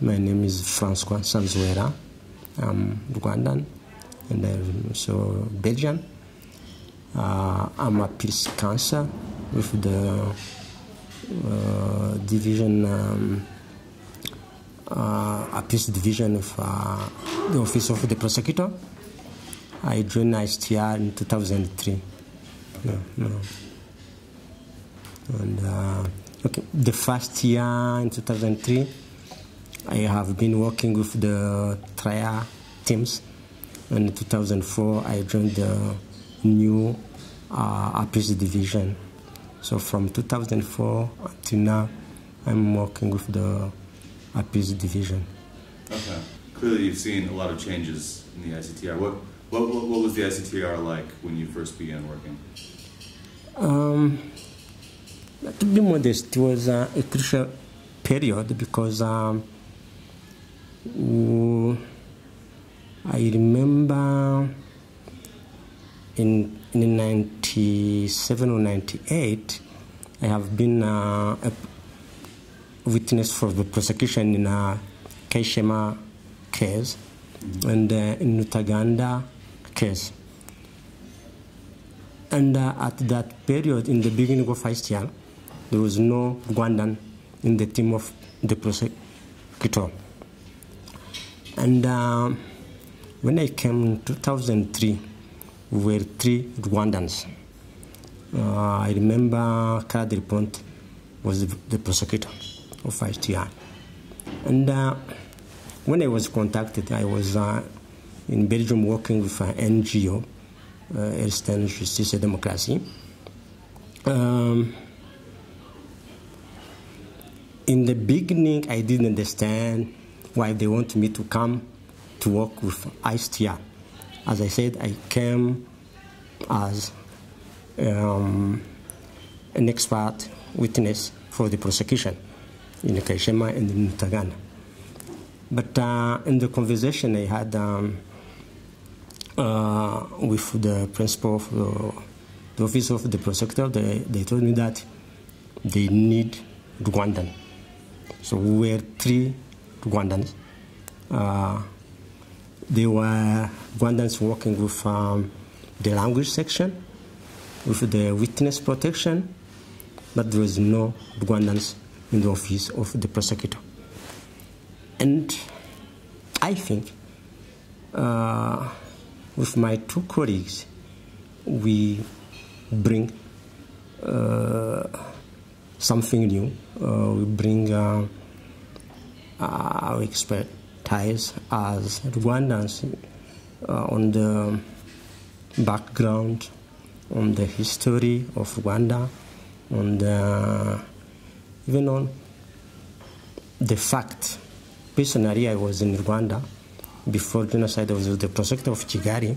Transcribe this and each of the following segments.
My name is Francois Nsanzuwera. I'm Rwandan and I'm also Belgian. Uh, I'm a peace counselor with the uh, division, um, uh, division of uh, the Office of the Prosecutor. I joined ICTR in 2003. No, no. And uh, okay, the first year in 2003, I have been working with the TRIA teams. And in 2004, I joined the new uh, Appeals division. So from 2004 until now, I'm working with the Appeals division. Okay. Clearly, you've seen a lot of changes in the ICTR. What, what, what, what was the ICTR like when you first began working? Um, to be modest, it was uh, a crucial period because um, I remember in, in 97 or 98, I have been uh, a witness for the prosecution in a Kayishema case and uh, in Rutaganda case. And uh, at that period, in the beginning of ICTR, there was no Rwandan in the team of the prosecutor. And uh, when I came in 2003, we were three Rwandans. Uh, I remember Kadri Pont was the, the prosecutor of ICTR. And uh, when I was contacted, I was uh, in Belgium working with an NGO, uh, Eastern Justice and Democracy. Um, in the beginning, I didn't understand why they want me to come to work with ICTR. As I said, I came as um, an expert witness for the prosecution in Kayishema and in Tagana. But uh, in the conversation I had um, uh, with the principal of the, the office of the prosecutor, they, they told me that they need Rwandan. So we were three Rwandans. Uh, they were Rwandans working with um, the language section, with the witness protection, but there was no Rwandans in the office of the prosecutor. And I think uh, with my two colleagues, we bring uh, something new. Uh, we bring uh, our expertise as Rwandans uh, on the background, on the history of Rwanda, on the, even on the fact. Personally, I was in Rwanda before genocide. I was the prosecutor of Kigali,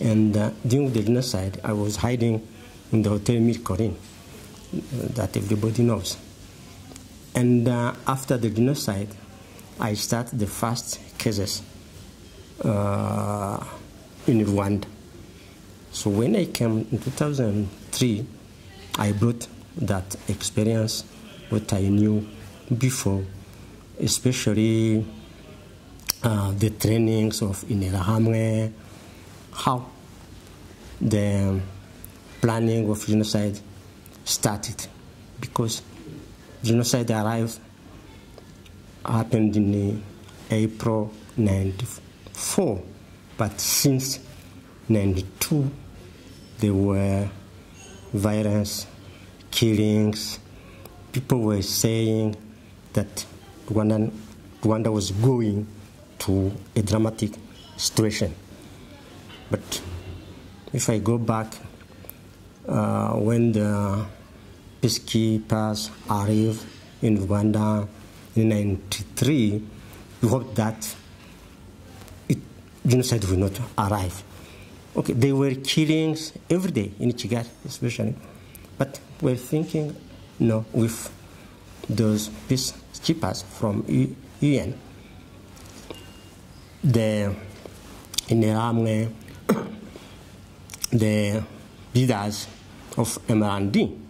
and uh, during the genocide, I was hiding in the hotel Mille Collines that everybody knows. And uh, after the genocide, I started the first cases uh, in Rwanda. So when I came in 2003, I brought that experience, what I knew before, especially uh, the trainings of Interahamwe, how the planning of genocide started because genocide arrived happened in April 94 but since 92 there were violence killings. People were saying that Rwanda, Rwanda was going to a dramatic situation. But if I go back uh, when the peacekeepers arrived in Rwanda in 93, we hope that it, genocide will not arrive. Okay, there were killings every day in Kigali, especially, but we're thinking, no, with those peacekeepers from UN, the Interahamwe, the leaders of MRND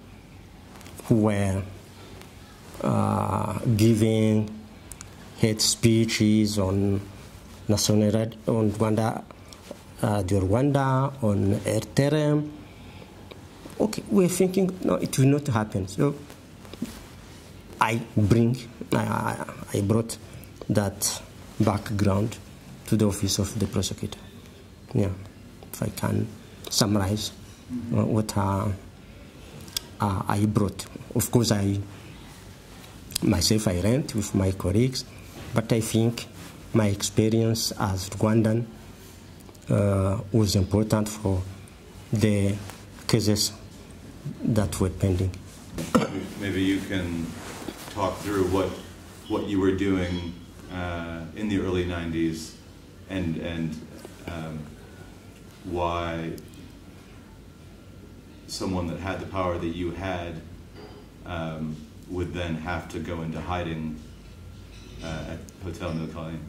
who were uh, giving hate speeches on national on Rwanda, uh, Rwanda, on Eritrea. Okay, we're thinking, no, it will not happen. So I bring, I, I brought that background to the office of the prosecutor. Yeah, if I can summarize uh, what uh, uh, I brought. Of course, I myself I rent with my colleagues, but I think my experience as Rwandan uh, was important for the cases that were pending. Maybe you can talk through what what you were doing uh, in the early '90s, and and um, why someone that had the power that you had um, would then have to go into hiding uh, at Hotel Mille Collines.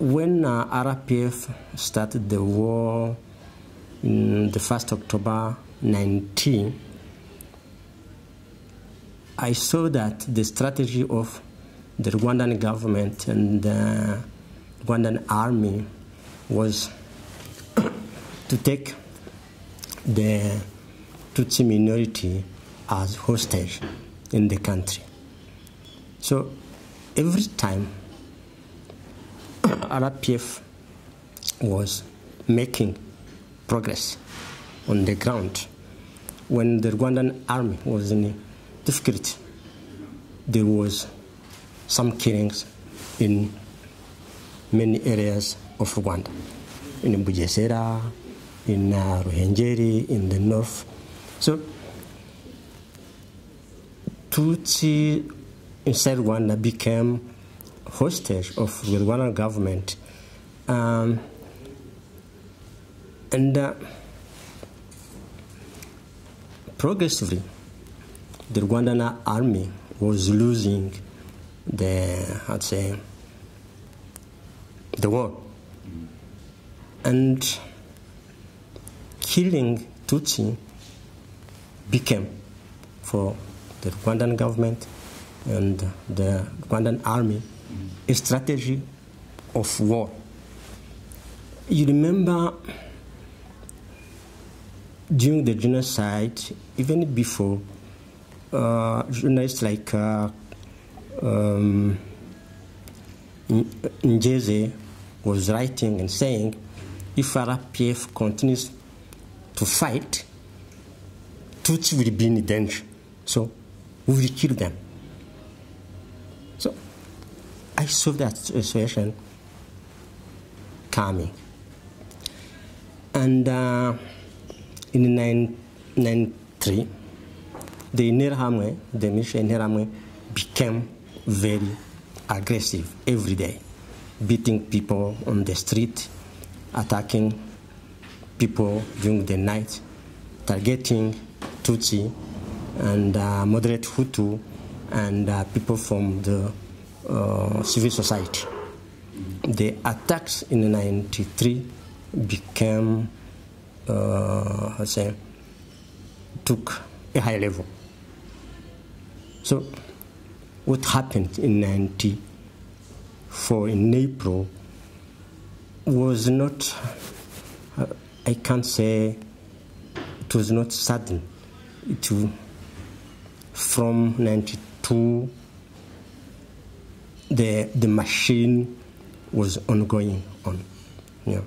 When uh, RPF started the war in the 1st October 19, I saw that the strategy of the Rwandan government and the Rwandan army was to take the Tutsi minority as hostage in the country. So every time RPF was making progress on the ground, when the Rwandan army was in difficulty, there was some killings in many areas of Rwanda, in Bugesera, in uh, Ruhengeri, in the north. So Tutsi inside Rwanda became hostage of the Rwandan government. Um, and uh, progressively, the Rwandan army was losing the, I'd say, the war. And killing Tutsi became for the Rwandan government and the Rwandan army a strategy of war. You remember during the genocide, even before, uh, journalists like uh, um, Ngeze was writing and saying, if RPF continues to fight, Tutsi will be in danger. So we will kill them. So I saw that situation coming. And uh, in 1993, the Interahamwe, the militia Interahamwe, became very aggressive every day, beating people on the street, attacking people during the night, targeting Tutsi and uh, moderate Hutu and uh, people from the uh, civil society. The attacks in 93 became, uh, say, took a high level. So, what happened in 94 in April was not, I can't say, it was not sudden. It from 92 the the machine was ongoing on yeah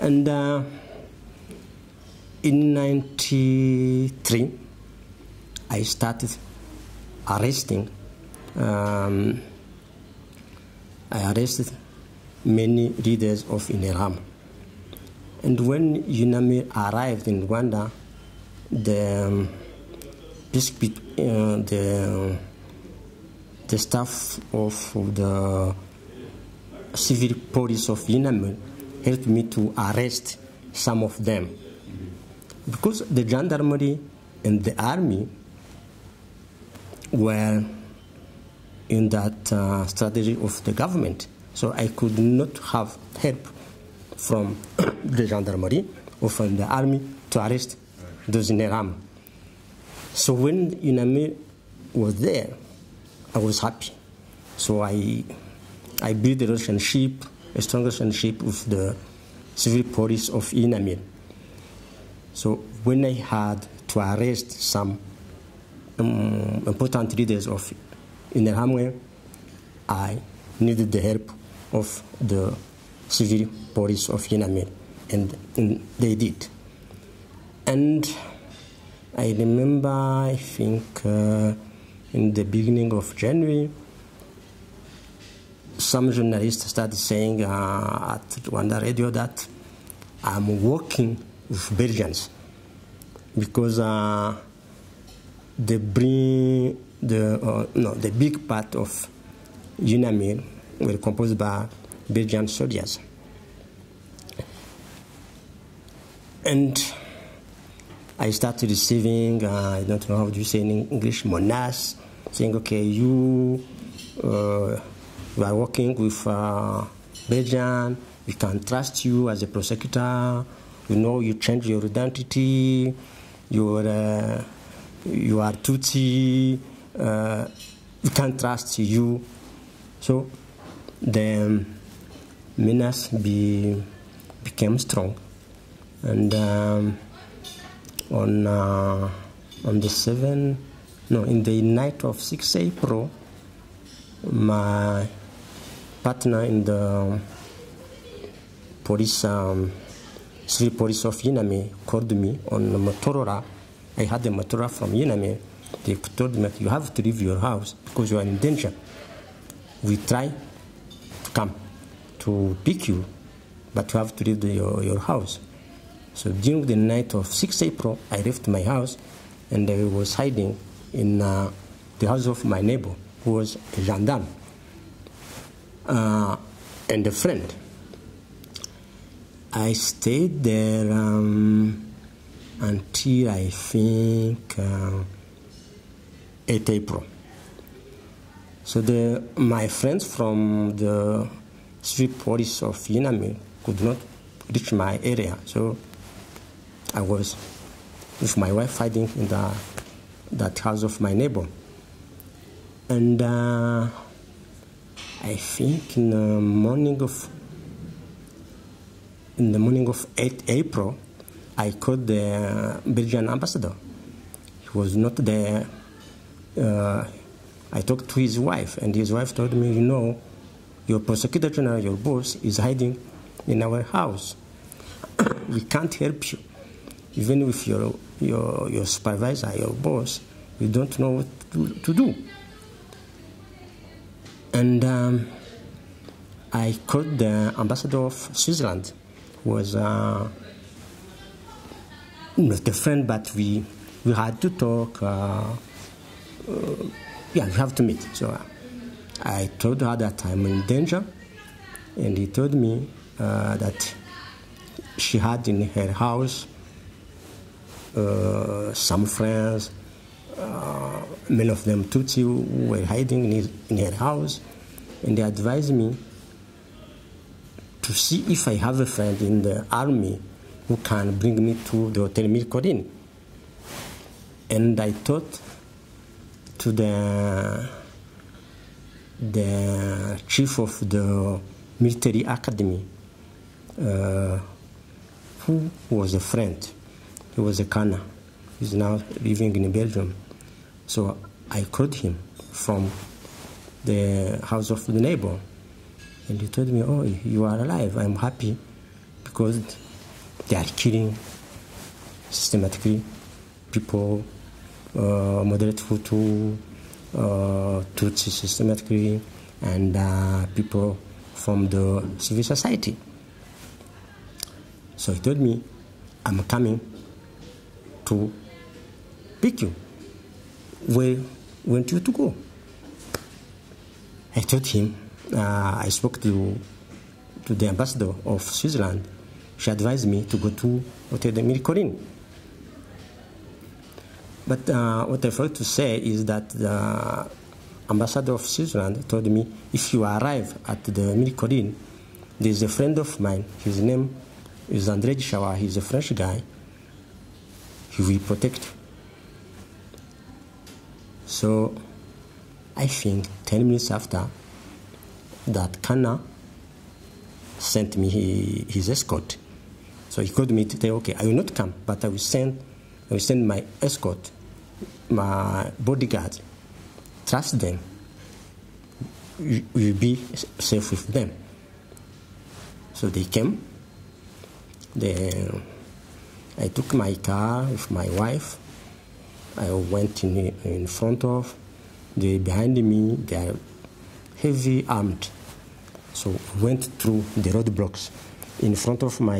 and uh, in 93 i started arresting um, i arrested many leaders of Interahamwe and when UNAMIR arrived in Rwanda the um, uh, the, the staff of the civil police of Yemen helped me to arrest some of them. Because the gendarmerie and the army were in that uh, strategy of the government. So I could not have help from the gendarmerie or from the army to arrest those in. So when UNAMIR was there, I was happy. So I, I built a relationship, a strong relationship with the civil police of UNAMIR. So when I had to arrest some um, important leaders of Interahamwe, I needed the help of the civil police of UNAMIR, and, and they did. And I remember, I think, uh, in the beginning of January, some journalists started saying uh, at Rwanda Radio that I'm working with Belgians because uh, they bring the uh, no the big part of UNAMIR were composed by Belgian soldiers. And I started receiving, uh, I don't know how do you say in English, monas, saying, okay, you, uh, you are working with uh, Belgian, we can trust you as a prosecutor, you know, you change your identity, you're, uh, you are Tutsi, uh, we can trust you. So the menace be, became strong. And um, on, uh, on the 7th, no, in the night of 6 April, my partner in the police, um, police of UNAMIR called me on Motorola. I had a Motorola from UNAMIR. They told me, you have to leave your house because you are in danger. We try to come to pick you, but you have to leave your, your house. So during the night of 6 April, I left my house and I was hiding in uh, the house of my neighbor, who was a gendarme uh, and a friend. I stayed there um, until I think uh, 8 April. So the, my friends from the street police of UNAMIR could not reach my area. So I was with my wife hiding in the, that house of my neighbor. And uh, I think in the morning of in the morning of 8 April, I called the Belgian ambassador. He was not there. Uh, I talked to his wife, and his wife told me, you know, your prosecutor general, your boss, is hiding in our house. we can't help you even with your, your, your supervisor, your boss, you don't know what to, to do. And um, I called the ambassador of Switzerland, who was uh, not a friend, but we, we had to talk. Uh, uh, yeah, we have to meet. So uh, I told her that I'm in danger, and he told me uh, that she had in her house uh, some friends, uh, many of them Tutsi, who were hiding in, his, in her house, and they advised me to see if I have a friend in the army who can bring me to the Hotel Mille Collines. And I thought to the, the chief of the military academy, uh, who was a friend he was a Kana. He's now living in Belgium. So I called him from the house of the neighbor. And he told me, Oh, you are alive. I'm happy because they are killing systematically people, uh, moderate Hutu, uh, Tutsi systematically, and uh, people from the civil society. So he told me, I'm coming to pick you. Where want you to go? I told him, uh, I spoke to, to the ambassador of Switzerland. She advised me to go to Hotel de Mille But uh, what I forgot to say is that the ambassador of Switzerland told me, if you arrive at the Mille there's a friend of mine, his name is André Gishawa, he's a French guy, he will protect you. So I think 10 minutes after, that Kana sent me his escort. So he called me to say, okay, I will not come, but I will send, I will send my escort, my bodyguard. Trust them. You will be safe with them. So they came. They, I took my car with my wife. I went in, in front of. They behind me. They are heavy armed. So went through the roadblocks in front of my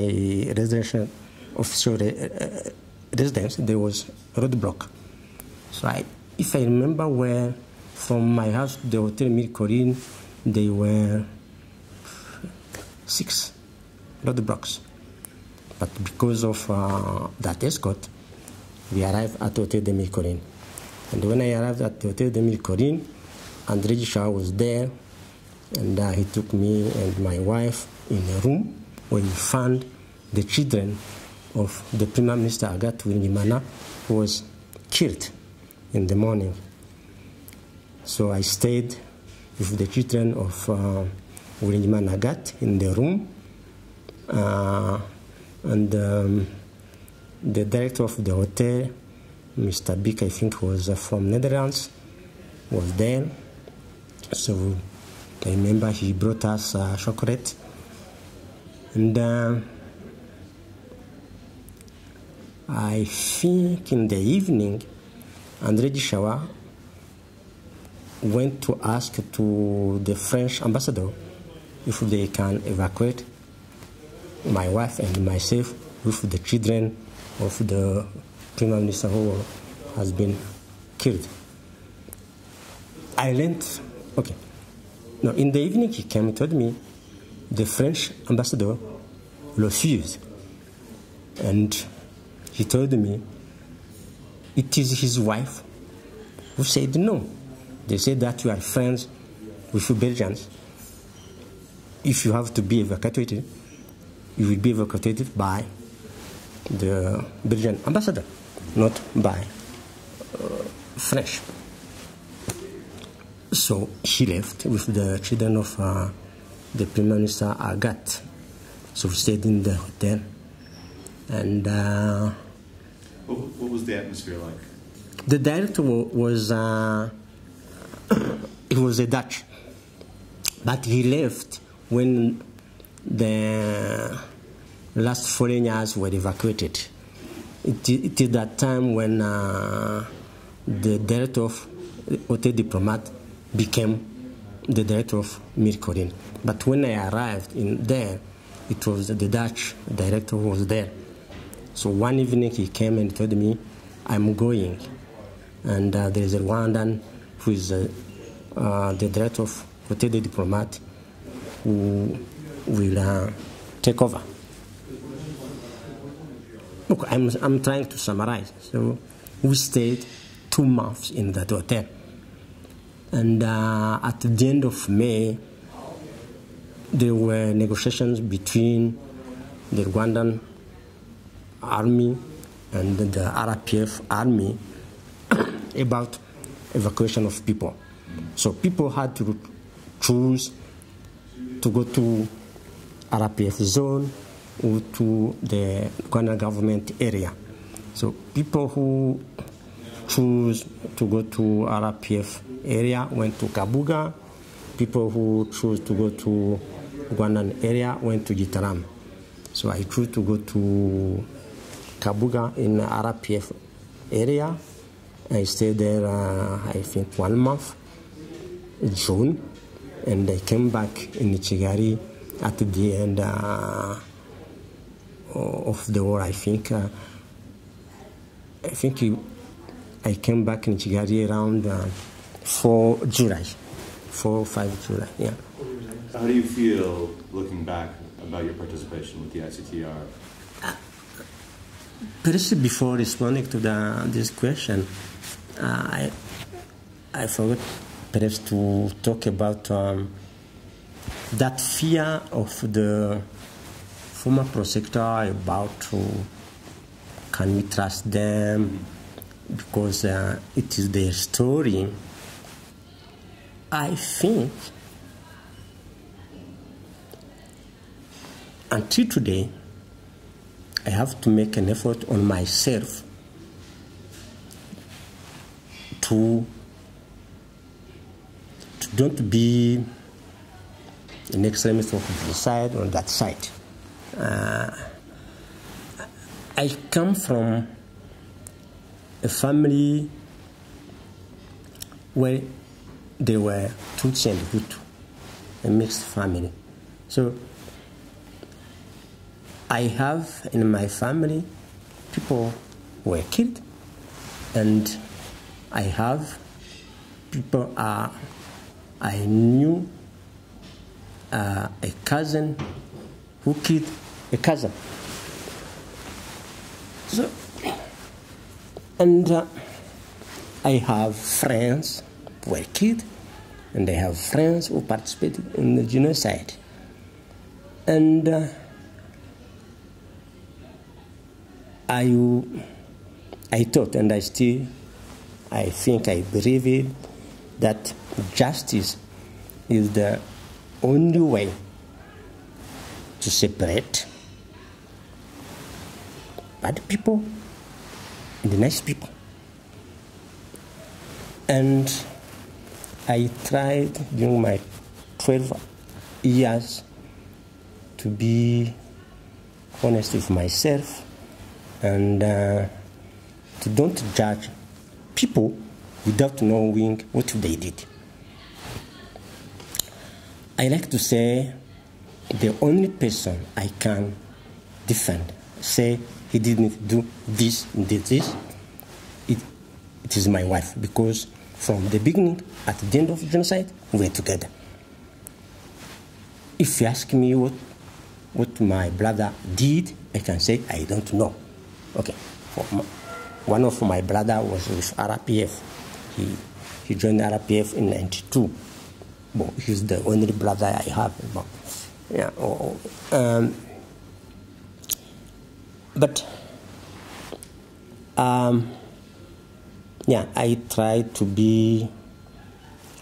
residential official uh, uh, residence. There was roadblock. So I, if I remember where, from my house to the hotel Collines, they were six roadblocks. But because of uh, that escort, we arrived at Hotel de Collines. And when I arrived at the Hotel de Collines, André Gishau was there, and uh, he took me and my wife in a room where he found the children of the Prime Minister Agathe who was killed in the morning. So I stayed with the children of uh, Uwilingiyimana Agathe in the room, uh, and um, the director of the hotel, Mr. Bick, I think was uh, from Netherlands, was there. So I remember he brought us uh, chocolate. And uh, I think in the evening, André de Gishau went to ask to the French ambassador if they can evacuate my wife and myself with the children of the Prime Minister who has been killed. I learned, okay. Now, in the evening, he came and told me the French ambassador refused. And he told me it is his wife who said no. They said that you are friends with Belgians. If you have to be evacuated, you will be evacuated by the Belgian ambassador, not by uh, French. So he left with the children of uh, the Prime Minister Agathe. So we stayed in the hotel. And uh, What, what was the atmosphere like? the director was, uh, he was a Dutch. But he left when the last foreigners were evacuated. It, it is that time when uh, the director of Hotel Diplomat became the director of Collines. But when I arrived in there, it was the Dutch director who was there. So one evening he came and told me, I'm going. And uh, there is a Rwandan who is uh, uh, the director of Hotel de Diplomat who will uh, take over. Look, I'm, I'm trying to summarize. So we stayed two months in that hotel. And uh, at the end of May, there were negotiations between the Rwandan army and the RPF army about evacuation of people. So people had to choose to go to RPF zone or to the Rwandan government area. So people who choose to go to RPF area went to Kabuga. People who choose to go to Rwandan area went to Gitarama. So I chose to go to Kabuga in RPF area. I stayed there, uh, I think, one month, June, and I came back in Kigali at the end uh, of the war. I think, uh, I think I came back in Kigali around uh, 4 July, 4 5 July, yeah. How do you feel looking back about your participation with the ICTR? Perhaps before responding to the, this question, I, I forgot perhaps to talk about um, that fear of the former prosecutor about to, can we trust them because uh, it is their story. I think until today, I have to make an effort on myself to, to don't be an extremist of this side or that side. Uh, I come from a family where there were Tutsi and Hutu, a mixed family. So I have in my family people who were killed, and I have people uh, I knew uh, a cousin who killed a cousin. So, and uh, I have friends who were killed, and I have friends who participated in the genocide. And uh, I, I thought, and I still, I think, I believe it, that justice is the only way to separate bad people and the nice people. And I tried during my 12 years to be honest with myself and uh, to don't judge people without knowing what they did. I like to say the only person I can defend, say he didn't do this, did this, it, it is my wife because from the beginning, at the end of genocide, we were together. If you ask me what, what my brother did, I can say I don't know. Okay. One of my brother was with RPF. He, he joined RPF in 92. Well, he's the only brother I have. But, yeah. Um, but um, yeah, I try to be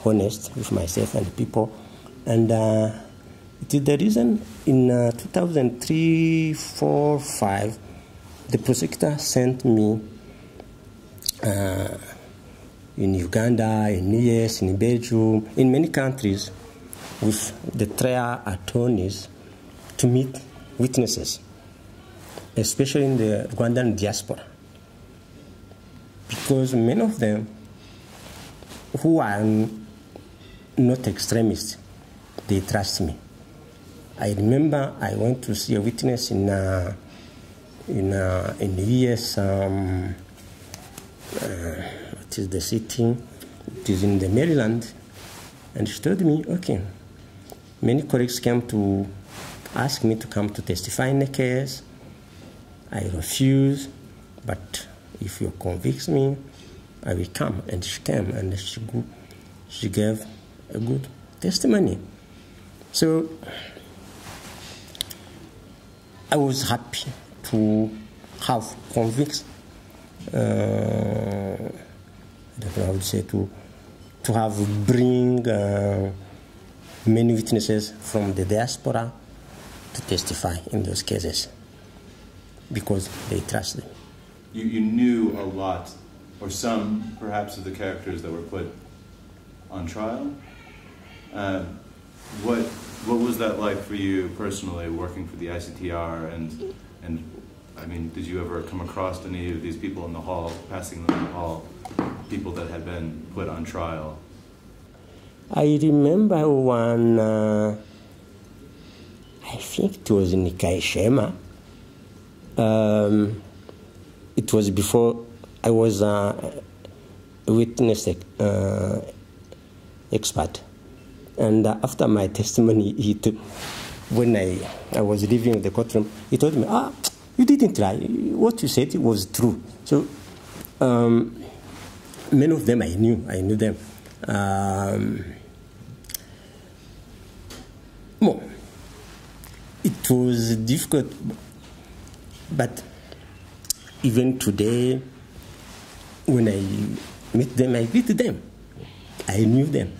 honest with myself and people, and uh, it is the reason in uh, 2003, 4, 5 the prosecutor sent me uh, in Uganda, in US, in Belgium, in many countries with the trial attorneys to meet witnesses, especially in the Rwandan diaspora. Because many of them who are not extremists, they trust me. I remember I went to see a witness in uh, in uh, in the US. Um, uh, what is the city? It is in the Maryland, and she told me, okay. Many colleagues came to ask me to come to testify in the case. I refused, but if you convict me, I will come. And she came, and she she gave a good testimony. So I was happy to have convinced, uh, I to say, to, to have bring uh, many witnesses from the diaspora to testify in those cases because they trust them. You, you knew a lot, or some perhaps, of the characters that were put on trial. Uh, what what was that like for you personally, working for the ICTR and and I mean, did you ever come across any of these people in the hall, passing them in the hall, people that had been put on trial? I remember one, uh, I think it was in Kayishema. Um, it was before I was a witness uh, expert. And uh, after my testimony, he took, when I, I was leaving the courtroom, he told me, ah, you didn't lie. What you said was true. So um, many of them I knew. I knew them. Um, well, it was difficult, but even today, when I meet them, I greet them. I knew them.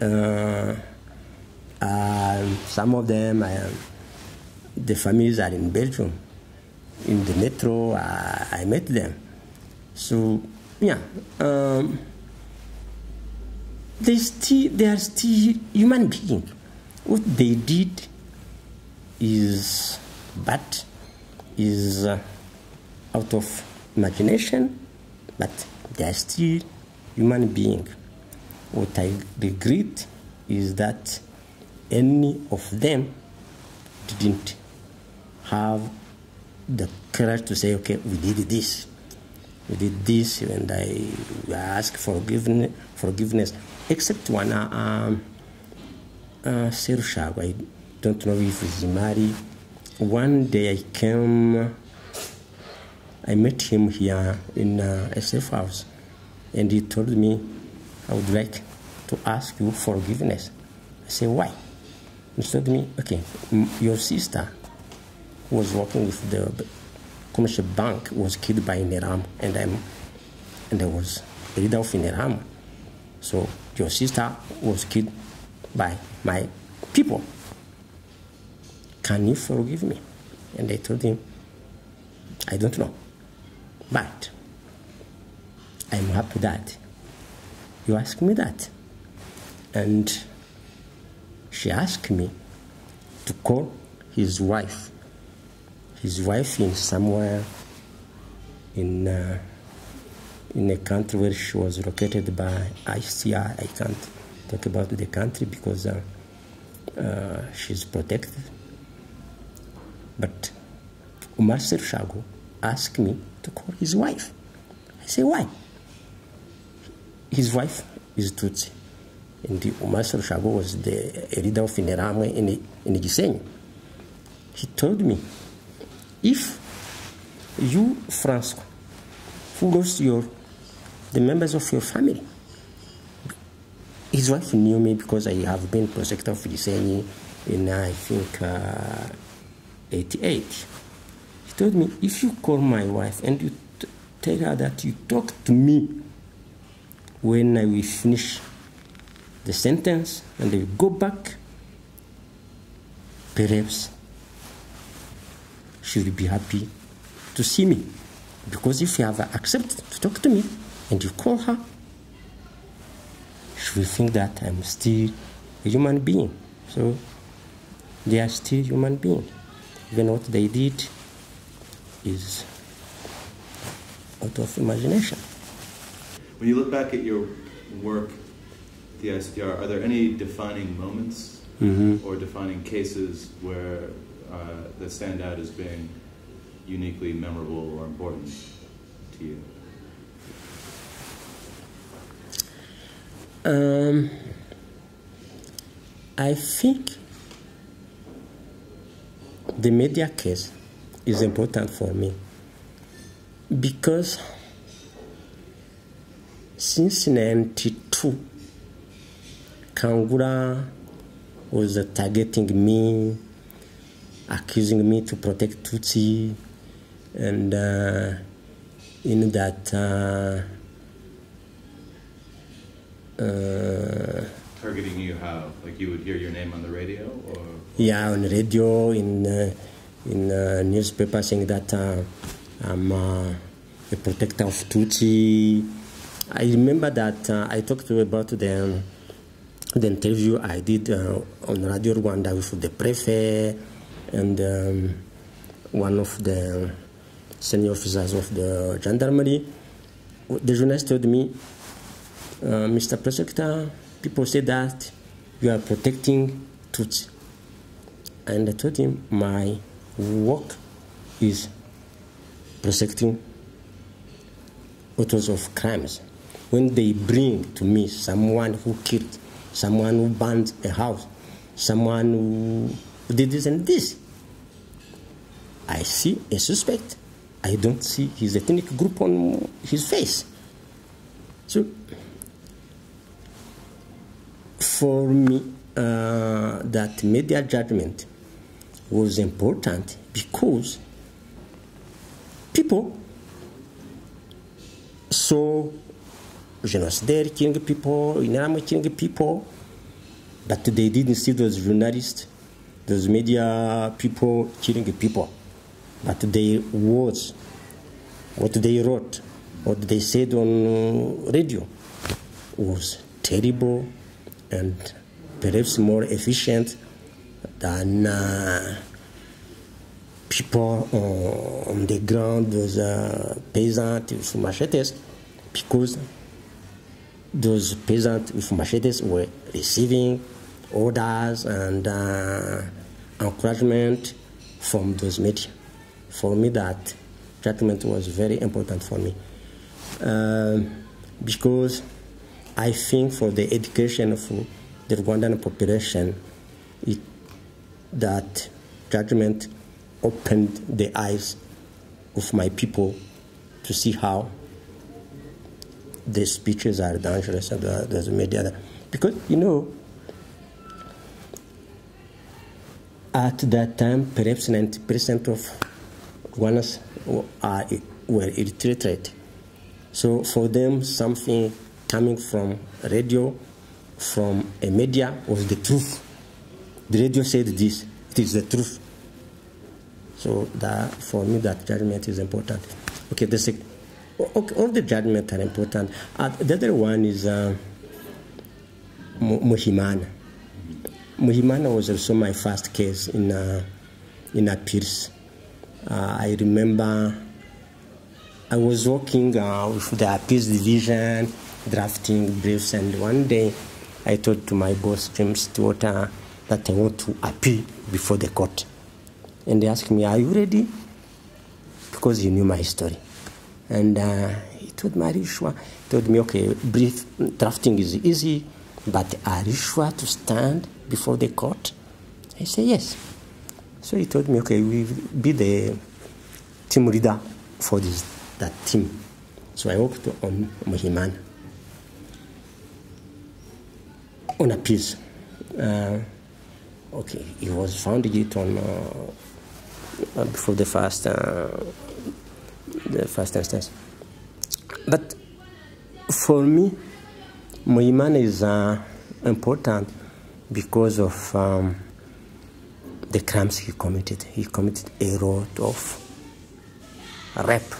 Uh, um, some of them, uh, the families are in Belgium. In the metro, I, I met them. So, yeah. Um, they, still, they are still human beings. What they did is bad, is uh, out of imagination, but they are still human beings. What I regret is that any of them didn't have the courage to say, okay, we did this. We did this, and I ask forgiveness, forgiveness except one, uh, um, uh. I don't know if he's married. One day I came, I met him here in uh, SF House, and he told me, I would like to ask you forgiveness. I said, why? Told me, okay, your sister was working with the commercial bank was killed by Neram, and I'm, and I was leader of Neram. So your sister was killed by my people. Can you forgive me? And I told him, I don't know, but I'm happy that you asked me that. And she asked me to call his wife. His wife is somewhere in uh, in a country where she was located by ICI. I can't talk about the country because uh, uh, she's protected. But Omar Serushago asked me to call his wife. I say, why? His wife is Tutsi. And the Omar Serushago was the leader of Interahamwe in, in Gisenyi. He told me, if you, Francois, who lost your the members of your family. His wife knew me because I have been protector of Gisenyi in, I think, uh, 88. He told me, if you call my wife and you tell her that you talk to me when I will finish the sentence and they go back, perhaps she will be happy to see me. Because if you have accepted to talk to me and you call her, she will think that I'm still a human being. So they are still human beings. Even what they did is out of imagination. When you look back at your work, the ICTR, are there any defining moments Mm-hmm. or defining cases where uh, that stand out as being uniquely memorable or important to you? Um, I think the media case is important for me because since 92, Kangura was uh, targeting me, accusing me to protect Tutsi, and uh, in that. Uh, uh, Targeting you how? Like you would hear your name on the radio, or yeah, on radio, in uh, in uh, newspaper saying that uh, I'm uh, a protector of Tutsi. I remember that uh, I talked about the the interview I did uh, on Radio Rwanda with the prefect and um, one of the senior officers of the gendarmerie. The journalist told me, uh, Mr. Prosecutor, people say that you are protecting Tutsi. And I told him my work is protecting authors of crimes. When they bring to me someone who killed, someone who burned a house, someone who did this and this, I see a suspect. I don't see his ethnic group on his face. So, for me, uh, that media judgment was important because people saw genocidaire killing people, Interahamwe killing people, But they didn't see those journalists, those media people killing people. But they was what they wrote, what they said on radio was terrible and perhaps more efficient than uh, people uh, on the ground, those uh, peasants machetes, because those peasants with machetes were receiving orders and uh, encouragement from those media. For me, that judgment was very important for me um, because I think for the education of the Rwandan population, it, that judgment opened the eyes of my people to see how the speeches are dangerous and the, media. Because, you know, at that time, perhaps 90% of are, were illiterate. So for them, something coming from radio, from a media, was the truth. The radio said this, it is the truth. So that, for me, that judgment is important. Okay, the sec- okay, all the judgments are important. Uh, the other one is uh, Muhimana. Muhimana was also my first case in uh, in appeals. Uh, I remember I was working uh, with the appeals division, drafting briefs, and one day I told to my boss James Stewart uh, that I want to appeal before the court, and they asked me, "Are you ready?" Because he knew my story, and uh, he told me? He told me, "Okay, brief drafting is easy, but sure to stand before the court?" I said, "Yes." So he told me, okay, we will be the team leader for this that team. So I worked on Muhimana on a piece. Uh, okay, he was found it on uh, before the first uh, the first instance. But for me, Muhimana is uh, important because of. Um, the crimes he committed. He committed a lot of rape.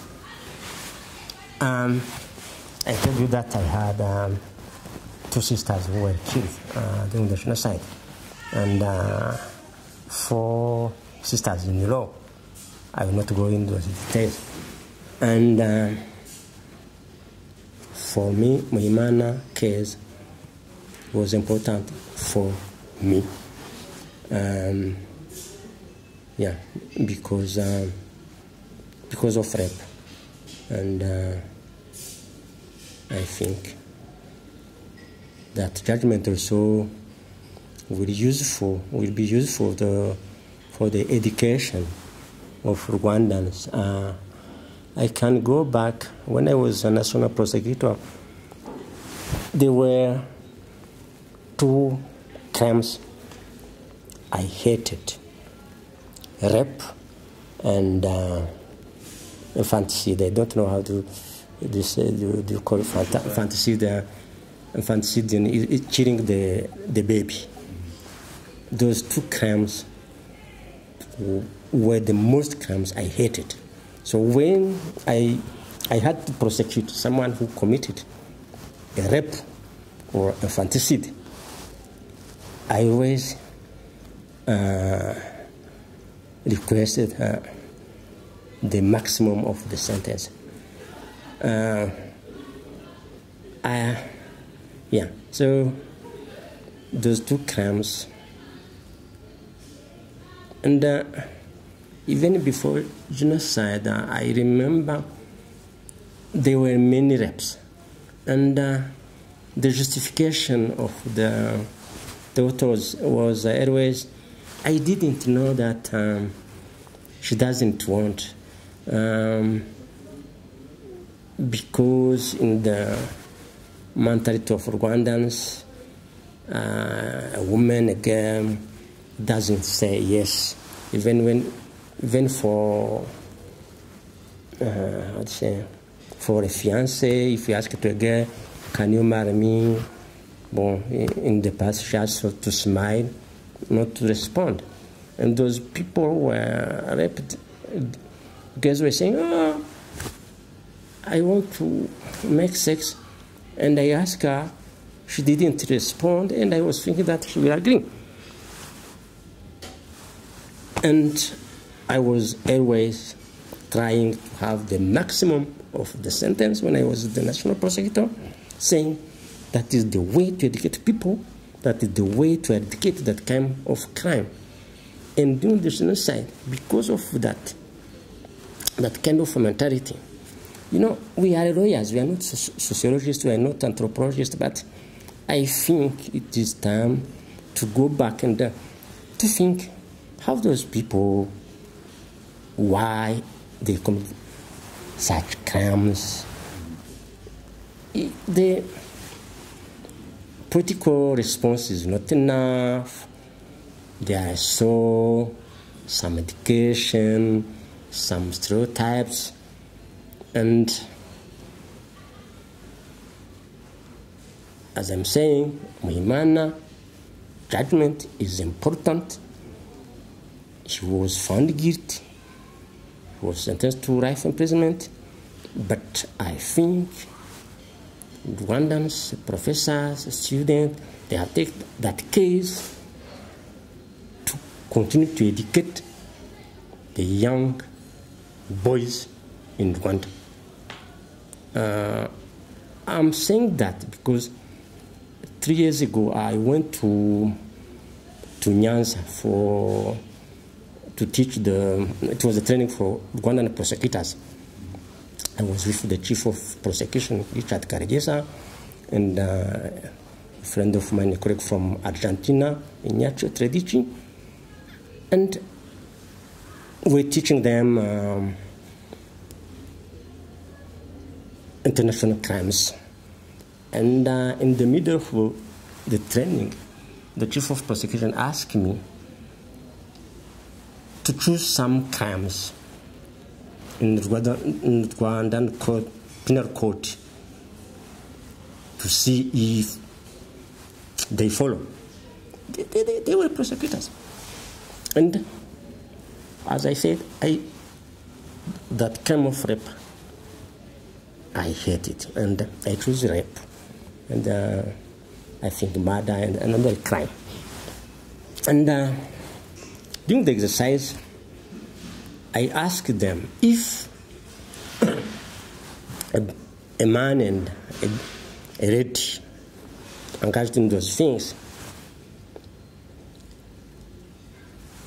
Um, I told you that I had um, two sisters who were killed uh, during the genocide, and uh, four sisters in law. I will not go into the details. And uh, for me, Muhimana case was important for me. Um, yeah, because uh, because of rape, and uh, I think that judgment also will useful will be useful the for the education of Rwandans. Uh, I can go back when I was a national prosecutor. There were two crimes I hated rape and uh, infanticide. I don't know how to this uh, do you call fanta- infanticide? Uh, infanticide is killing the the baby. Those two crimes were the most crimes I hated. So when I I had to prosecute someone who committed a rape or infanticide, I always. Uh, requested uh, the maximum of the sentence. Uh, I, yeah, so those two crimes, and uh, even before genocide, uh, I remember there were many rapes, and uh, the justification of the the authors was always I didn't know that um, she doesn't want um, because in the mentality of Rwandans, uh, a woman, a girl, doesn't say yes, even when, even for, uh, to say, for a fiance, if you ask to a girl, can you marry me? Well, in the past, she has to smile, not to respond. And those people were raped. Guys were saying, oh, I want to make sex. And I asked her, she didn't respond, and I was thinking that she will agree. And I was always trying to have the maximum of the sentence when I was the national prosecutor, saying that is the way to educate people, that is the way to educate that kind of crime. And doing the genocide, because of that, that kind of mentality. You know, we are lawyers, we are not sociologists, we are not anthropologists, but I think it is time to go back and uh, to think how those people, why they commit such crimes. The political response is not enough. There are so some education, some stereotypes, and as I'm saying, Muhimana judgment is important. He was found guilty. Was sentenced to life imprisonment. But I think Rwandans, professors, students, they have taken that case to continue to educate the young boys in Rwanda. Uh, I'm saying that because three years ago I went to to Nyanza for to teach the it was a training for Rwandan prosecutors. I was with the chief of prosecution, Richard Karegesa, and uh, a friend of mine, a colleague from Argentina, Ignacio Tredici, and we're teaching them um, international crimes. And uh, in the middle of the training, the chief of prosecution asked me to choose some crimes in in Rwandan code, penal code to see if they follow. They, they, they were prosecutors. And as I said, I, that kind of rape, I hate it. And I choose rape. And uh, I think murder and another crime. And uh, during the exercise, I asked them if a, a man and a, a lady engaged in those things,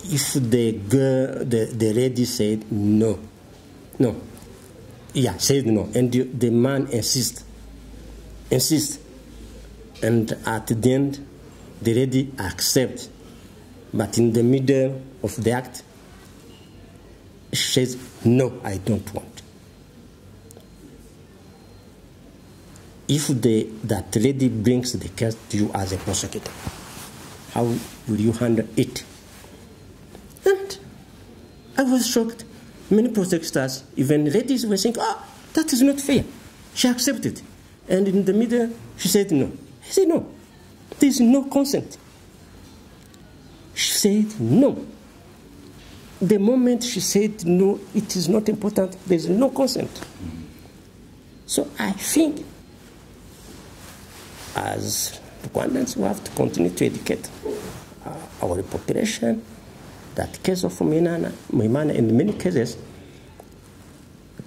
if the girl, the, the lady said no, no, yeah, said no, and the, the man insists, insists, and at the end, the lady accepts, but in the middle of the act, she says, no, I don't want. If the, that lady brings the case to you as a prosecutor, how will you handle it? And I was shocked. Many prosecutors, even ladies, were saying, ah, that is not fair. She accepted. And in the middle, she said no. I said, no, there is no consent. Said no. The moment she said no, it is not important, there is no consent. So I think as Rwandans, we have to continue to educate uh, our population that case of Muhimana, in many cases,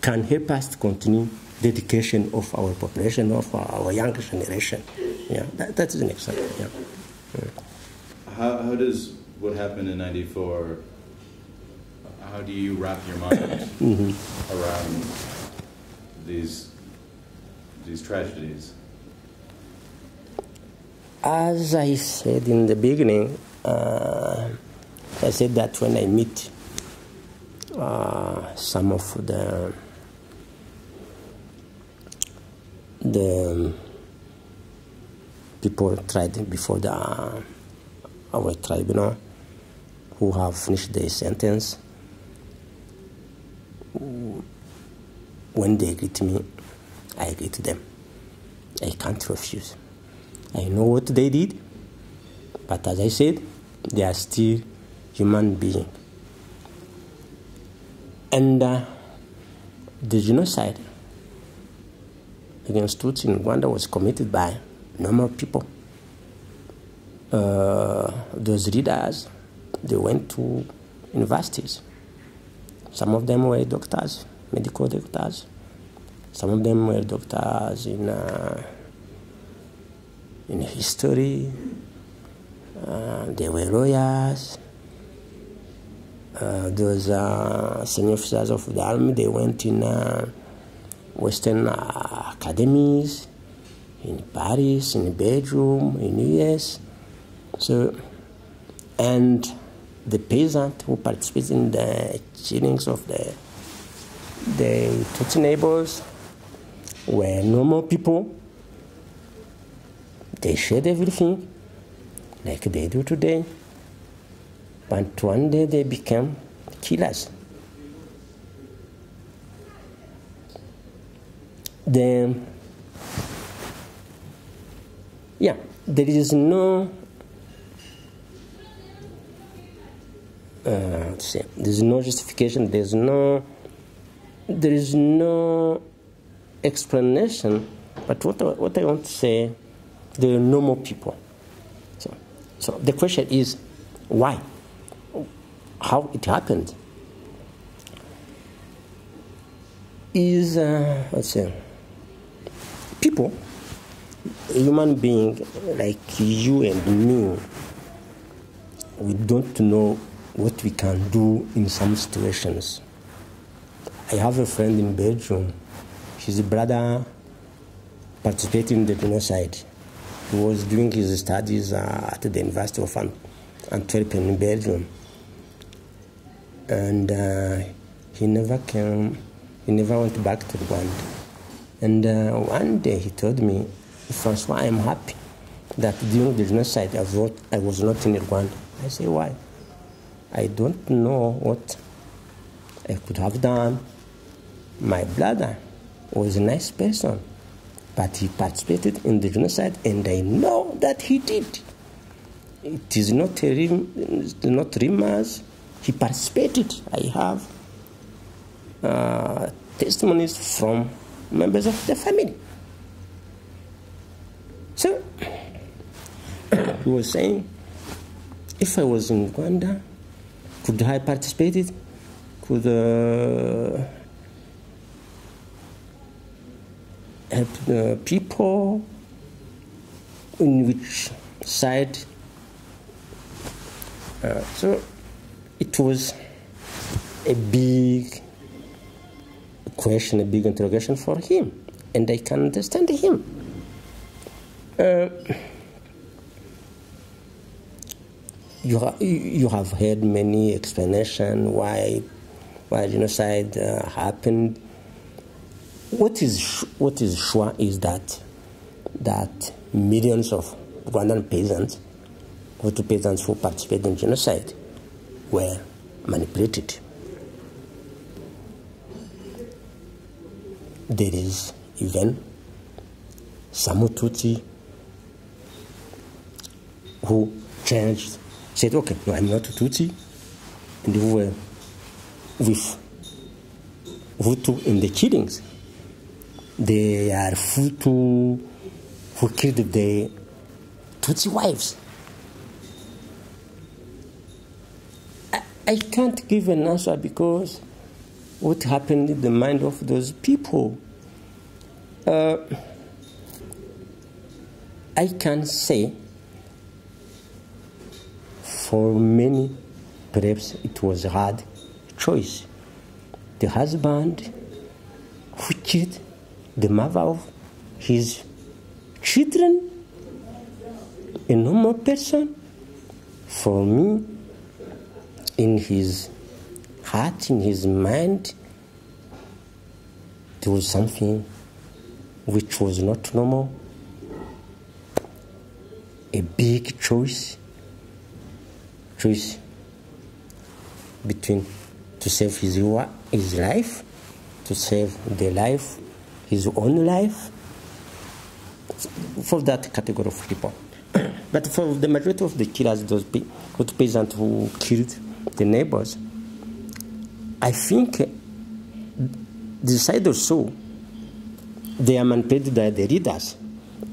can help us to continue the education of our population, of our, our younger generation. Yeah, that, that is an example. Yeah. yeah. How, how does what happened in 94, how do you wrap your mind mm-hmm. around these, these tragedies? As I said in the beginning, uh, I said that when I meet uh, some of the the people tried before the uh, our tribunal who have finished their sentence, when they greet me, I greet them. I can't refuse. I know what they did, but as I said, they are still human beings. And uh, the genocide against Tutsi in Rwanda was committed by normal people. Uh, those leaders, they went to universities. Some of them were doctors, medical doctors. Some of them were doctors in, uh, in history. Uh, they were lawyers. Uh, those uh, senior officers of the army, they went in uh, Western uh, academies, in Paris, in Belgium, in US. So, and the peasant who participated in the killings of the the Tutsi neighbors were normal people. They shared everything like they do today. But one day they became killers. Then, yeah, there is no uh, say, there's no justification, there's no there is no explanation, but what what I want to say, there are no more people. So, so the question is, why? How it happened? Is uh, let's say people, human being like you and me, we don't know what we can do in some situations. I have a friend in Belgium. His brother participated in the genocide. He was doing his studies uh, at the University of Antwerp in Belgium. And uh, he never came, he never went back to Rwanda. And uh, one day he told me, Francois, I'm happy that during the genocide I was, I was not in Rwanda. I say, why? I don't know what I could have done. My brother was a nice person, but he participated in the genocide, and I know that he did. It is not a not rumors. He participated. I have uh, testimonies from members of the family. So he was saying, if I was in Rwanda, could I participated? Could uh, help the people? In which side? Uh, so it was a big question, a big interrogation for him, and I can understand him. Uh, you, ha- you have heard many explanation why why genocide uh, happened. What is what is sure is that that millions of Rwandan peasants, Hutu peasants who participated in genocide, were manipulated. There is even some Tutsi who changed said, okay, no, I'm not a Tutsi, and were with Hutu in the killings. They are Hutu who killed the Tutsi wives. I, I can't give an answer because what happened in the mind of those people. Uh, I can say for many, perhaps it was a hard choice. The husband who killed the mother of his children, a normal person, for me, in his heart, in his mind, there was something which was not normal, a big choice choice between to save his, his life, to save the life, his own life, for that category of people. but for the majority of the killers, those pe- those peasants who killed the neighbors, I think uh, the side or so, they are manipulated by the leaders.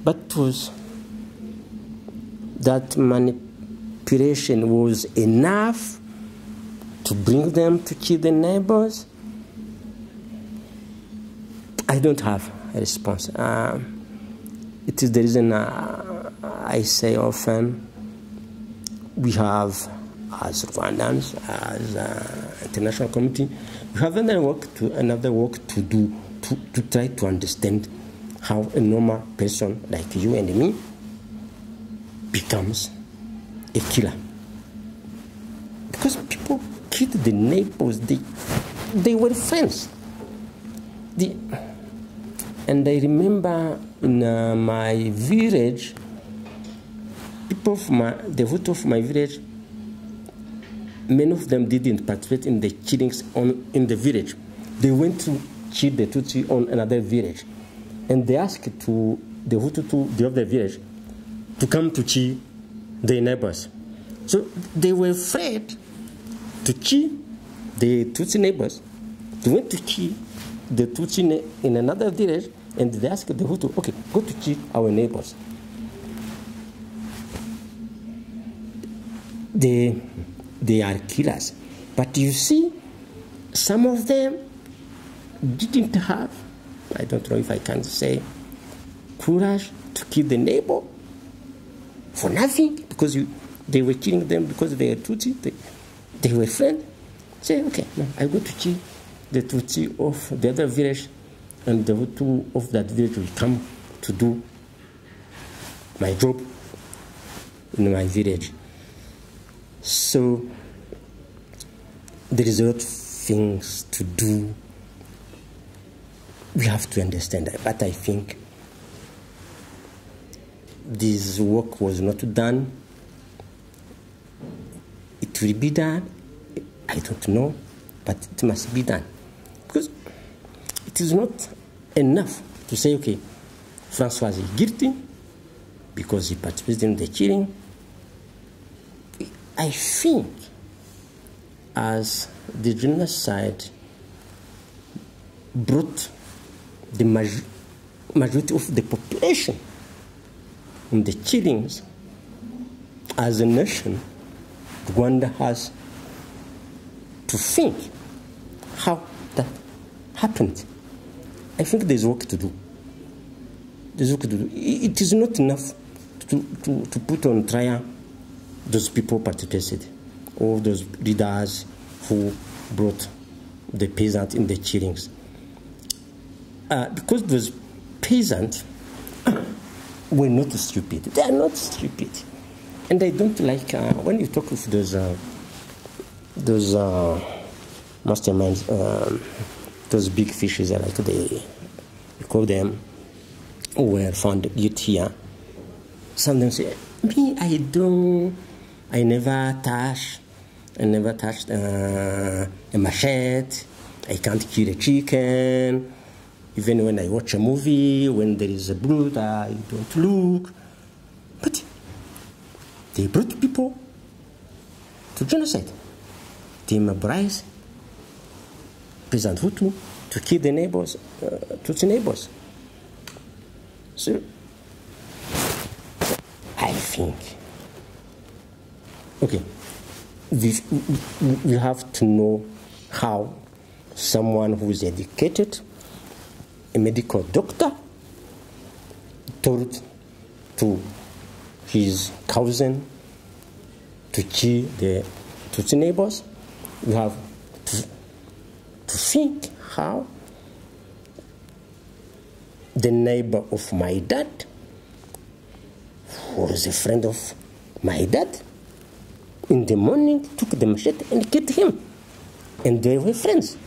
But was that manipulation was enough to bring them to kill the neighbors? I don't have a response. Um, it is the reason uh, I say often we have, as Rwandans, as uh, international community, we have another work to another work to do to, to try to understand how a normal person like you and me becomes a killer. Because people killed the neighbors, they, they were friends. The, and I remember in uh, my village, people of my, the root of my village, many of them didn't participate in the killings on, in the village. They went to kill the Tutsi on another village. And they asked to the Hutu, to, the other village, to come to kill their neighbors. So they were afraid to kill the Tutsi neighbors. They went to kill the Tutsi in another village and they asked the Hutu, okay, go to kill our neighbors. They, they are killers. But you see, some of them didn't have, I don't know if I can say, courage to kill the neighbor for nothing because you, they were killing them because they are Tutsi. They, they were friends. Say, okay, no, I go to kill the Tutsi of the other village, and the Hutu of that village will come to do my job in my village. So there is a lot of things to do. We have to understand that, but I think this work was not done. Will be done. I don't know, but it must be done. Because it is not enough to say, okay, Francois is guilty because he participated in the killing. I think as the genocide brought the major- majority of the population in the killings as a nation, Rwanda has to think how that happened. I think there's work to do. There's work to do. It is not enough to, to, to put on trial those people participated, or those leaders who brought the peasants in the killings. Uh, because those peasants were not stupid. They are not stupid. And I don't like uh, when you talk with those uh, those uh, masterminds, um, those big fishes, like they, call them, were found guilty here. Some them say, me, I don't, I never touch, I never touched uh, a machete, I can't kill a chicken. Even when I watch a movie, when there is a blood, I don't look. They brought people to genocide. They mobilized President Hutu to kill the neighbors, uh, Tutsi neighbors. So I think, okay, we, we have to know how someone who is educated, a medical doctor, told to his cousin to kill the Tutsi neighbors. We have to, to think how the neighbor of my dad, who was a friend of my dad, in the morning took the machete and killed him. And they were friends.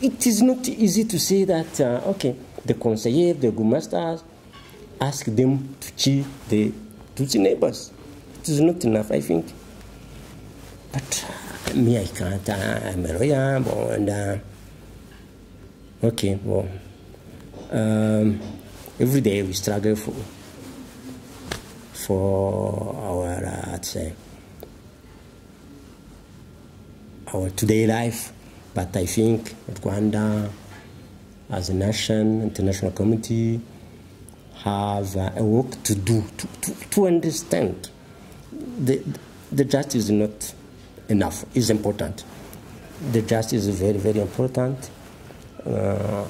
It is not easy to say that, uh, okay, the conseiller, the bourgmestres, ask them to kill the Tutsi neighbors. It is not enough, I think. But uh, me, I can't. Uh, I'm a lawyer, and uh, okay, well, um, every day we struggle for for our uh, I'd say our today life. But I think Rwanda, as a nation, international community, have uh, a work to do to, to, to understand the, the justice is not enough, is important. The justice is very, very important. Uh,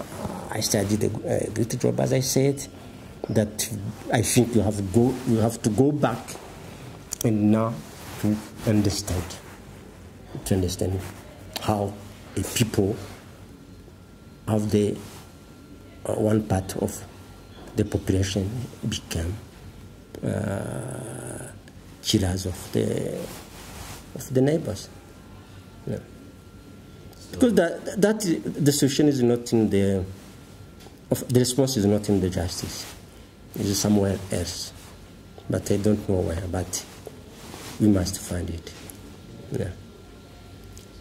I studied a, a great job, as I said, that I think you have to go, you have to go back and now to understand, to understand how a people of the uh, one part of the population became uh, killers of the of the neighbors. Yeah. Because that, that the solution is not in the of, the response is not in the justice. It is somewhere else, but I don't know where. But we must find it. Yeah.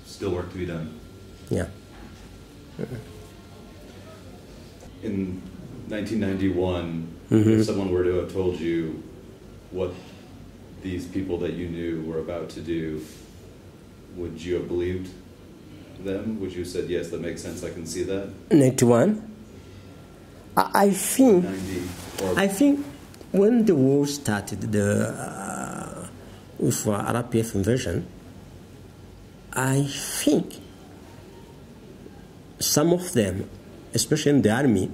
Still work to be done. Yeah. In 1991, Mhm. if someone were to have told you what these people that you knew were about to do, would you have believed them? Would you have said, yes, that makes sense, I can see that? 91. I, I think 90, or I think when the war started, the uh, with uh, RPF invasion, I think some of them, especially in the army,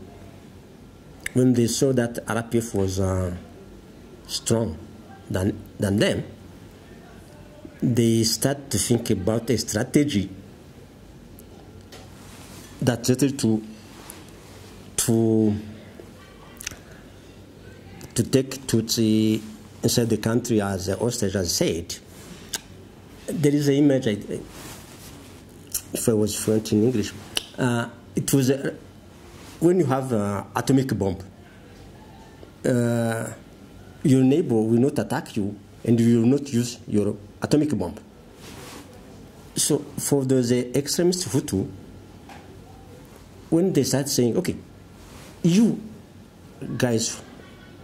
when they saw that RPF was uh, strong than, than them, they start to think about a strategy that started to to to take Tutsi inside the country as a hostage, said. There is an image, I, if I was fluent in English, uh, it was uh, when you have an atomic bomb, uh, your neighbor will not attack you and you will not use your atomic bomb. So for those uh, extremist Hutu, when they start saying, okay, you guys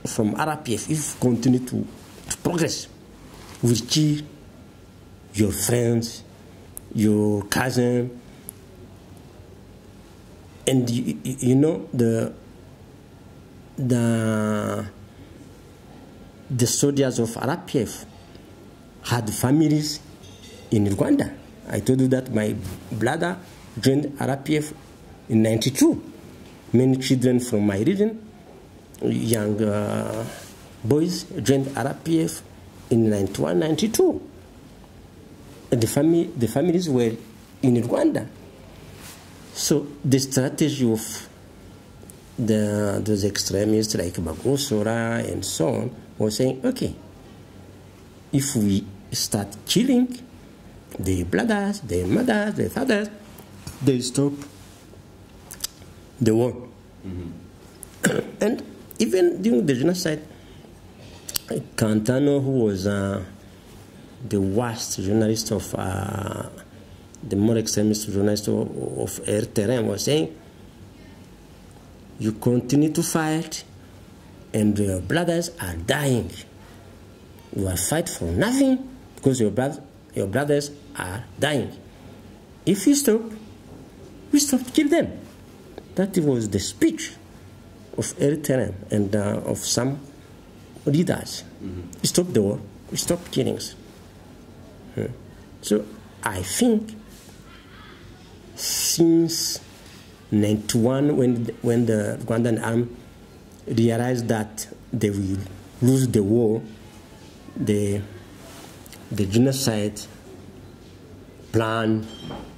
from RPF, if you continue to, to progress, will kill your friends, your cousin, and you, you know the the the soldiers of RPF had families in Rwanda. I told you that my brother joined RPF in 92. Many children from my region, young uh, boys, joined RPF in 91, 92. The, family, the families were in Rwanda. So the strategy of the, those extremists like Bagosora and so on was saying, okay, if we start killing the brothers, the mothers, the fathers, they stop the war. and even during the genocide, Kantano, who was uh, the worst journalist of uh, the more extremist journalist of, RTLM, was saying, You continue to fight, and your brothers are dying. You are fight for nothing because your, bro- your brothers are dying. If you stop, we stop kill them. That was the speech of RTLM and uh, of some leaders. Stop the war, we stop killings. Uh, So I think since 91, when, when the Rwandan army realized that they will lose the war, the, the genocide plan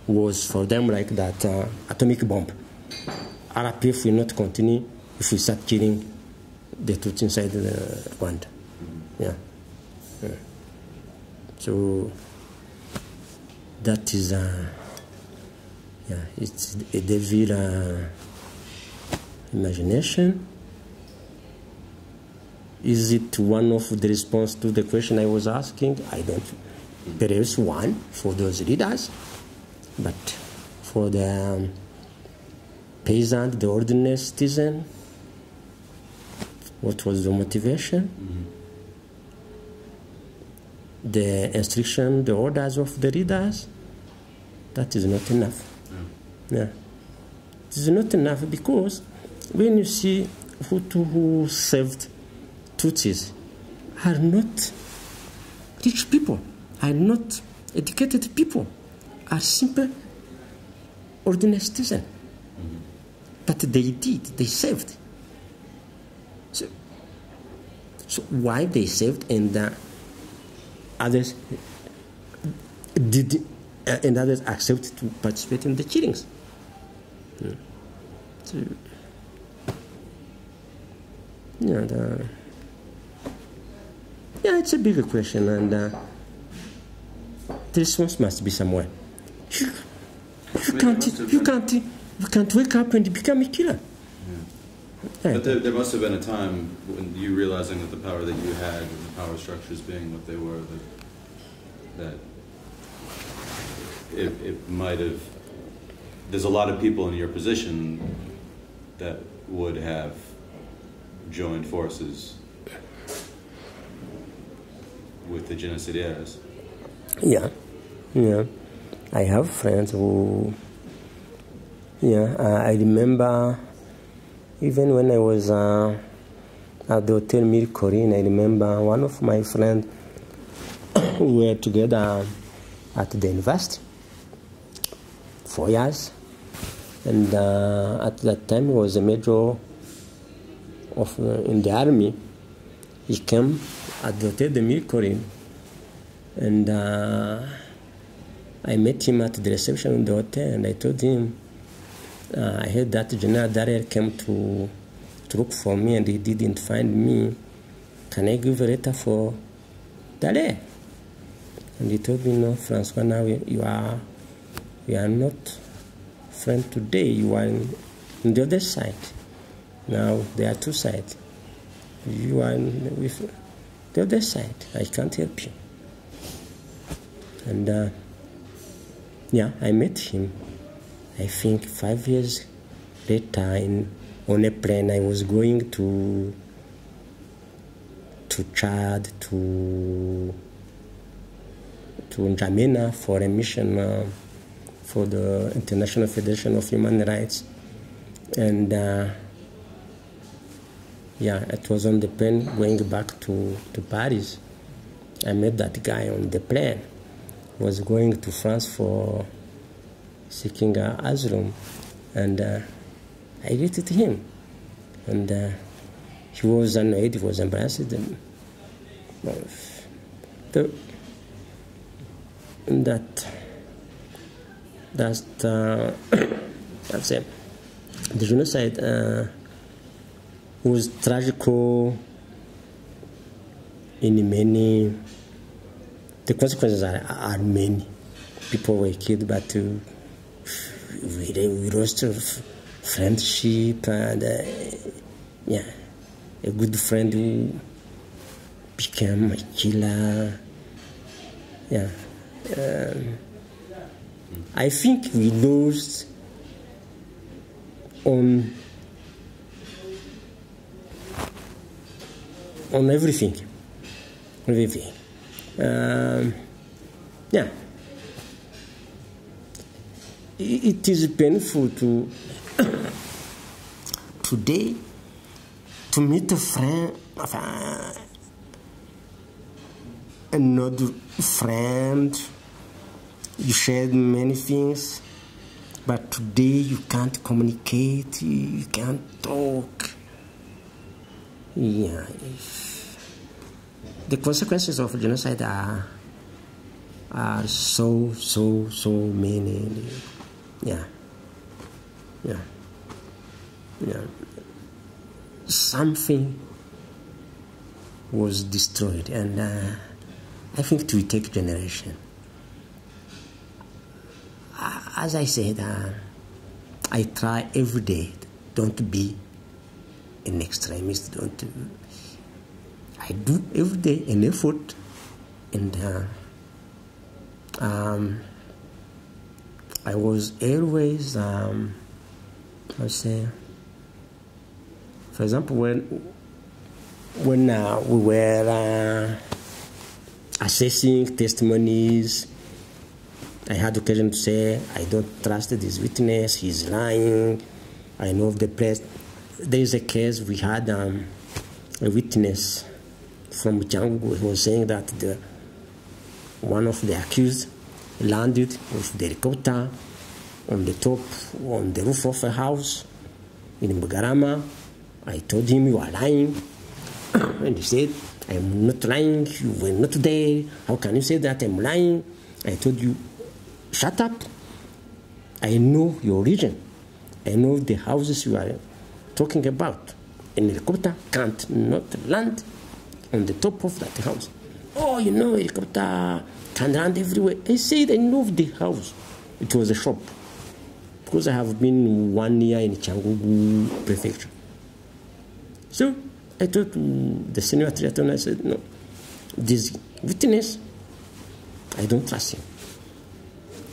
was for them like that uh, atomic bomb. RPF will not continue if we start killing the Tutsi inside the Rwanda. Yeah. yeah. So that is uh, yeah, it's a devil uh, imagination. Is it one of the response to the question I was asking? I don't. There is one for those leaders, but for the um, peasant, the ordinary citizen, what was the motivation, the instruction, the orders of the leaders. That is not enough. Yeah. It is not enough because when you see Hutu who served Tutsis are not rich people, are not educated people, are simple, ordinary citizens. But they did, they saved. So, so why they saved and uh, others did uh, and others accepted to participate in the killings? Yeah. So, yeah, the, yeah, it's a bigger question, and uh, the response must be somewhere. You, you can't, it must have you can't, you can't wake up and become a killer. Yeah. But there, there must have been a time when you realizing that the power that you had and the power structures being what they were, that, that it, it might have, there's a lot of people in your position that would have joined forces with the genocidaires. Yeah, yeah. I have friends who, yeah, uh, I remember even when I was uh, at the Hotel Mille Collines, I remember one of my friends, we were together at the university four years. And uh, at that time, he was a major of, uh, in the army. He came at the Hotel de Mille Collines and uh, I met him at the reception in the hotel, and I told him, uh, I heard that General Dallaire came to, to look for me, and he didn't find me. Can I give a letter for Dallaire? And he told me, No, Francois, now you are, you are not friend today. You are in, on the other side. Now there are two sides. You are in, with the other side. I can't help you. And uh, yeah, I met him. I think five years later, in, on a plane, I was going to to Chad, to to N'Djamena for a mission uh, for the International Federation of Human Rights, and uh, yeah, it was on the plane going back to to Paris. I met that guy on the plane was going to France for seeking uh, asylum, and uh, I greeted him, and uh, he was annoyed, he was embarrassed. And, the, that that uh, that's it. The genocide uh, was tragical in many the consequences are, are many. People were killed, but uh, we, we lost friendship and uh, yeah, a good friend who became a killer. Yeah, um, I think we lost on on everything, everything. Um, yeah. It is painful to today to meet a friend, enfin, another friend. You shared many things, but today you can't communicate, you can't talk. Yeah the consequences of genocide are are so so so many. Yeah, yeah, yeah. Something was destroyed, and uh, I think it will take generation. As I said, uh, I try every day. Don't be an extremist. Don't. I do every day an effort, and uh, um, I was always, um, I say, for example, when when uh, we were uh, assessing testimonies, I had occasion to say, I don't trust this witness, he's lying, I know of the press. There is a case we had um, a witness from Changu who was saying that the, one of the accused landed with the helicopter on the top, on the roof of a house in Bugarama. I told him, You are lying. and he said, I am not lying. You were not there. How can you say that I'm lying? I told you, Shut up. I know your region. I know the houses you are talking about. An helicopter can't not land on the top of that house. Oh, you know, helicopter can land everywhere. I said, I know the house. It was a shop. Because I have been one year in Cyangugu prefecture. So I told the senior attorney, I said, no, this witness, I don't trust him.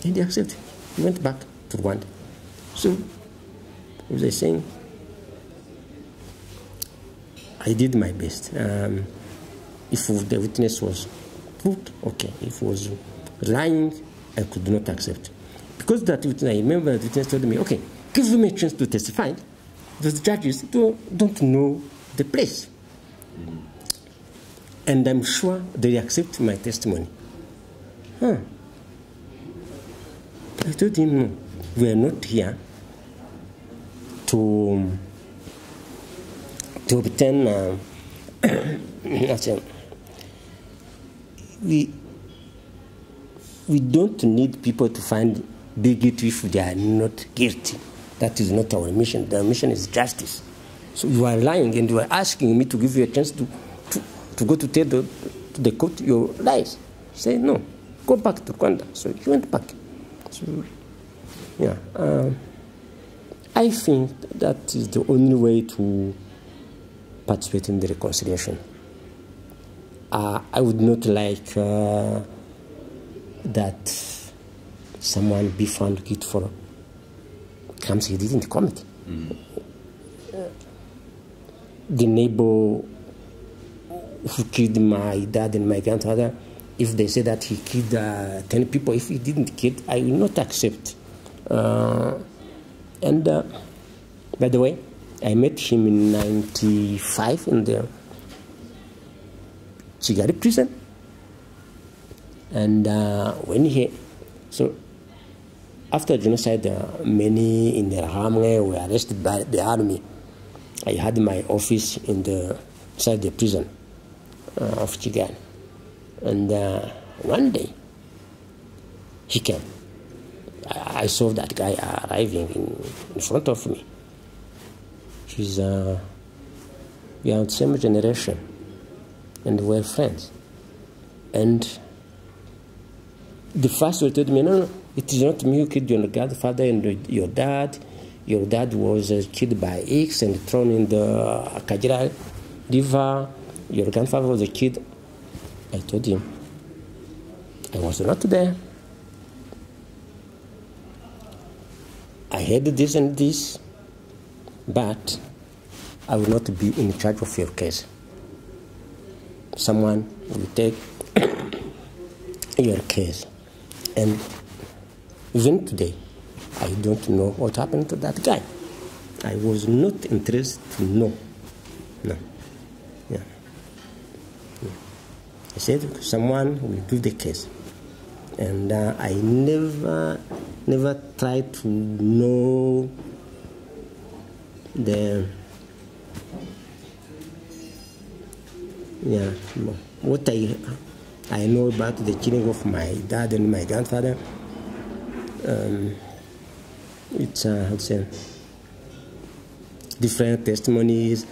And he accepted. He went back to Rwanda. So, as I saying, I did my best. Um, if the witness was put, okay. If was lying, I could not accept. Because that witness, I remember the witness told me, okay, give me a chance to testify. The judges don't, don't know the place. And I'm sure they accept my testimony. Huh. I told him, we are not here to, to obtain, uh, we, we don't need people to find big guilty if they are not guilty. That is not our mission. The mission is justice. So you are lying and you are asking me to give you a chance to, to, to go to tell the, to the court your lies. Say no, go back to Rwanda. So he went back. Yeah, uh, I think that is the only way to participate in the reconciliation. Uh, I would not like uh, that someone be found guilty for crimes he didn't commit. Mm. the neighbor who killed my dad and my grandfather, if they say that he killed uh, 10 people, if he didn't kill, I will not accept. Uh, and uh, by the way, I met him in 95 in the Kigali prison. And uh, when he, so after genocide, uh, many Interahamwe were arrested by the army. I had my office in the inside the prison uh, of Kigali. And uh, one day, he came. I, I, saw that guy arriving in, in front of me. He's, uh, we are the same generation, and we're friends. And the first one told me, no, no, it is not me who killed your grandfather and your dad your dad was uh, killed by X and thrown in the Akagera River. Your grandfather was a kid. I told him, I was not there. I heard this and this, but I will not be in charge of your case. Someone will take your case. And even today, I don't know what happened to that guy. I was not interested to know. No. Yeah. yeah. I said someone will do the case. And uh, I never, never tried to know the, yeah, what I, I know about the killing of my dad and my grandfather. Um, it's uh, how to say different testimonies.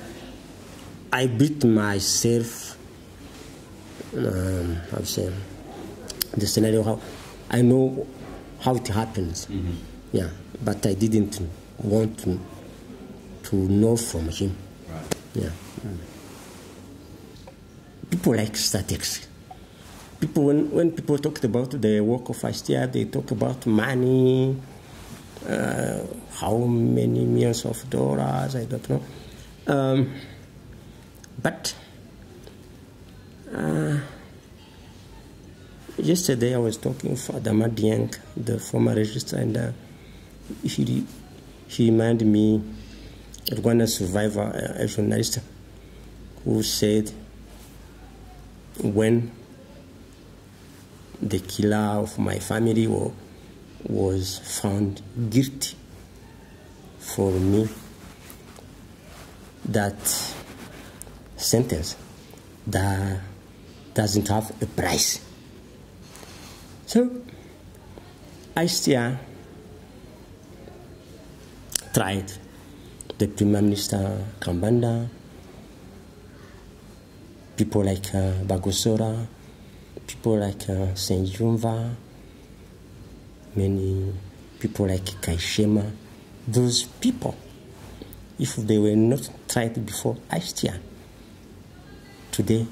I beat myself. Um, to say the scenario how I know how it happens. Mm-hmm. Yeah, but I didn't want to to know from him. Right. Yeah. Mm. People like statics. People when, when people talked about the work of ICTR, they talk about money, uh, how many millions of dollars, I don't know. Um, but Uh, yesterday I was talking with Adama Dieng, the former registrar, and uh, he, he reminded me of one survivor, a journalist, who said when the killer of my family was found guilty for me, that sentence that doesn't have a price. So I still tried the Prime Minister Kambanda, people like uh, Bagosora, people like uh, Nsengiyumva, many people like Kayishema, those people, if they were not tried before ICTR, today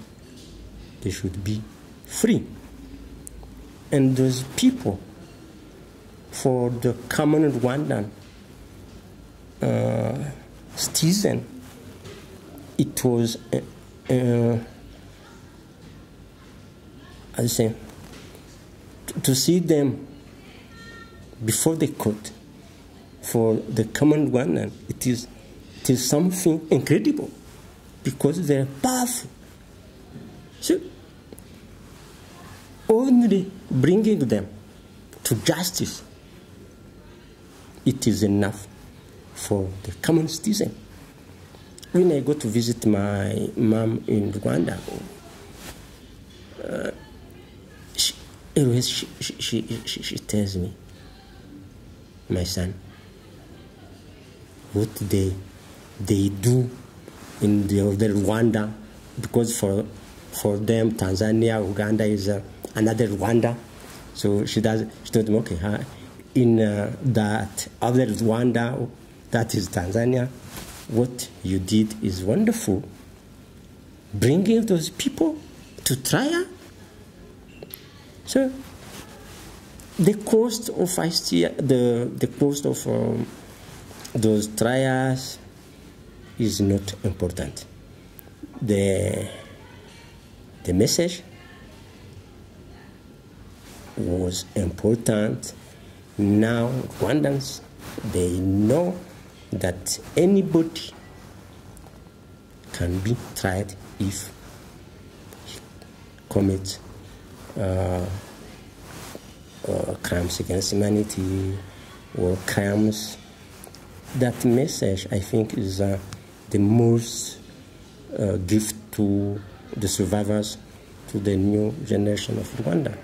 they should be free. And those people, for the common Rwandan uh, citizen, it was, uh, uh, I say, to see them before the court for the common Rwandan, it is, it is something incredible because they're powerful. So, only bringing them to justice, it is enough for the common citizen. When I go to visit my mom in Rwanda, uh, she, always she, she, she, she tells me, my son, what they, they do in the, the Rwanda, because for for them, Tanzania, Uganda is uh, another Rwanda. So she does. She told them, okay, huh? in uh, that other Rwanda, that is Tanzania. What you did is wonderful. Bringing those people to trial. So the cost of ICT, the the cost of um, those trials is not important. The the message was important. Now, Rwandans, they know that anybody can be tried if he commits uh, uh, crimes against humanity or crimes. That message, I think, is uh, the most gift to the survivors to the new generation of Rwanda.